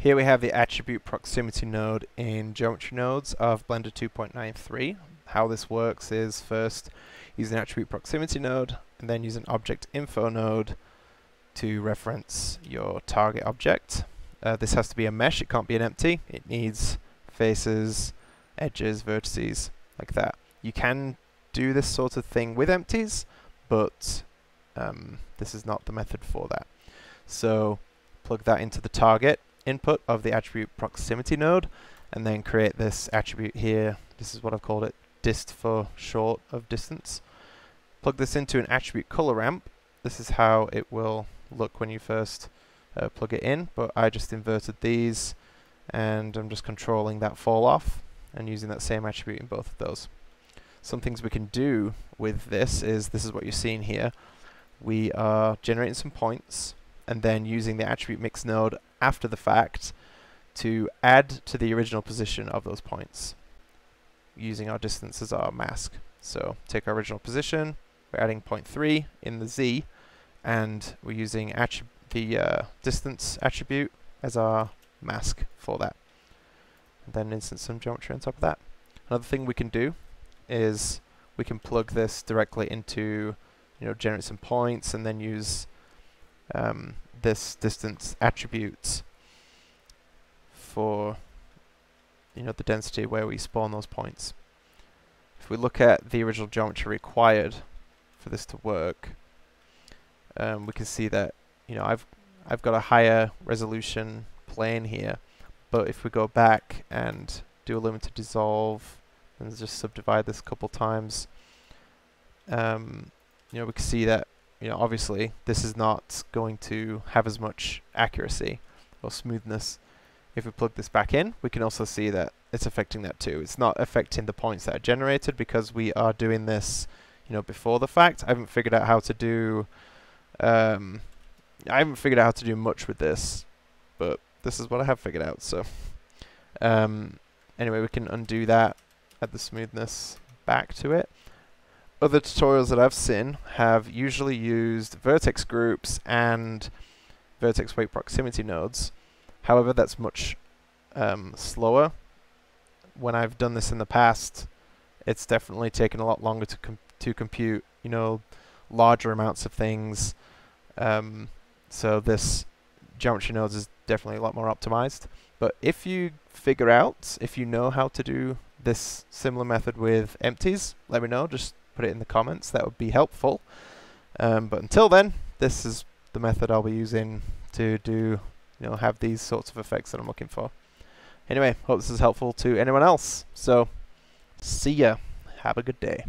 Here we have the attribute proximity node in geometry nodes of Blender 2.93. How this works is first use an attribute proximity node and then use an object info node to reference your target object. Uh, this has to be a mesh, it can't be an empty. It needs faces, edges, vertices, like that. You can do this sort of thing with empties, but um, this is not the method for that. So plug that into the target input of the attribute proximity node and then create this attribute here. This is what I've called it, dist for short of distance. Plug this into an attribute color ramp. This is how it will look when you first uh, plug it in, but I just inverted these and I'm just controlling that fall off and using that same attribute in both of those. Some things we can do with this is, this is what you're seeing here. We are generating some points and then using the attribute mix node after the fact to add to the original position of those points using our distance as our mask. So take our original position, we're adding 0.3 in the z, and we're using the uh, distance attribute as our mask for that. And then instance some geometry on top of that. Another thing we can do is we can plug this directly into, you know, generate some points and then use um, this distance attributes for you know the density where we spawn those points. If we look at the original geometry required for this to work, um, we can see that you know I've I've got a higher resolution plane here, but if we go back and do a limited dissolve and just subdivide this a couple times, um, you know we can see that you know, obviously this is not going to have as much accuracy or smoothness. If we plug this back in, we can also see that it's affecting that too. It's not affecting the points that are generated because we are doing this, you know, before the fact. I haven't figured out how to do, um, I haven't figured out how to do much with this, but this is what I have figured out. So, um, anyway, we can undo that, add the smoothness back to it other tutorials that I've seen have usually used vertex groups and vertex weight proximity nodes. However, that's much um, slower. When I've done this in the past, it's definitely taken a lot longer to com to compute, you know, larger amounts of things. Um, so this geometry nodes is definitely a lot more optimized. But if you figure out, if you know how to do this similar method with empties, let me know. Just put it in the comments. That would be helpful. Um, but until then, this is the method I'll be using to do, you know, have these sorts of effects that I'm looking for. Anyway, hope this is helpful to anyone else. So, see ya. Have a good day.